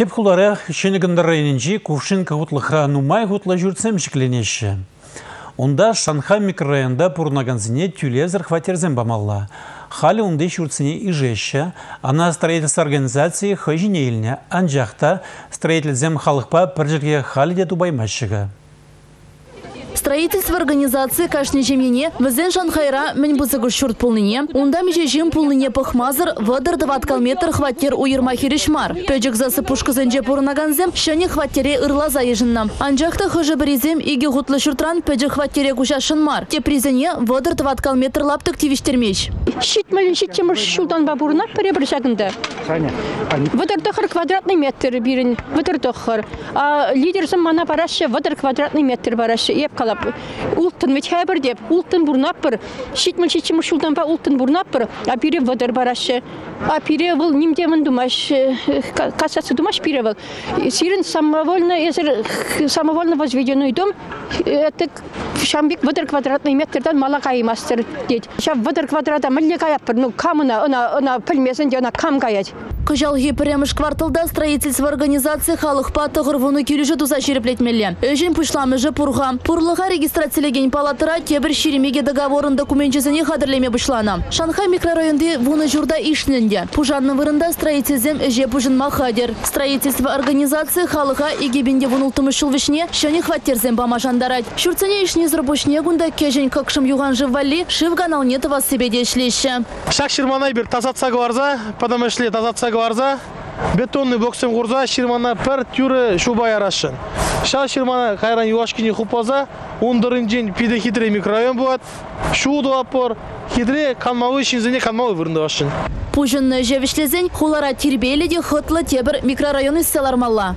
Теп хулары шенігінді районенжі кувшин кағутлыға нумай ғутла жүртсем жікленеші. Онда Шанха микрорайонда пурнаганзине тюлезір хватерзем бамалла. Халі онды жүртсіне ижеші, ана строительство организации хожинейліне, анжақта строительзем халықпа піржірге халі де тубаймашыға. Строительство организации кашни жемене візен Шанхайра мен бұзығы шүрт пулныне, онда меже жем пулныне пахмазыр вадыр даваткал метр хваттер уйырма хиришмар. Пөджік засы пушкызенже пурнаганзем, шәне хваттере ырла заежынна. Анжақта хыжы бірізем иге ғутлы шүртран пөджік хваттере кушашынмар. Те призене вадыр даваткал метр лаптық тивиштермеш. Щит малин щит чемір шулдан бабурна пере бір шагында. Вадыр тохыр квадратный метр бирин, вадыр тохыр. А лидерсім мана барашы, вадыр квадратный метр барашы. Еп қалап. Ултын ведь хайбір деп, ултын бурнап бір. Щит мал щит чемір шулдан ба ултын бурнап бір. А бире вадыр барашы. А пире был нимдемін думаш, кассасы думаш пире был. Сирен самовольно, если самовольно возведенный дом, это шамбик вадыр квадратный метрдан малакай мастер дейді. Шап вадыр квадрата мілі каяппыр, ну камына, она, она пілмесінде, она кам каять. Кыжал гиперемыш кварталда строительство организации халықпа тұғырвуны келіші туза шереплетмелі. Өжін пұшламыжы пұрға. Пұрлыға регистрациялеген палатыра тебір шеремеге договорын документчесіне қадірлеме бұшлана. Шанхай микрорайонды вуны журда ишнінде. Пужанны вырында строительзем өже пужын махадер. Строительство организации халыға егебінде вунултымы шылвышне шәне хваттерзем бамажандарать. Шүрцене ишне зырбушне гунда кежен какшым юған живвали шивганал нетова себеде шлеші. Шак ширманай бір тазатса гварза, потому что тазатса гварза, бетонный боксем гурза, ширмана пер тюры шуба ярашын. Ша ширмана хайран юашкини хупаза, ундырынжен пиде хитре микрорайон болады, шуду апор, хитре канмавы шинзене канмавы вырынды башын. Пужынны жевішлезен хулара тирбейлі де хытлы тебір микрорайоны селармалла.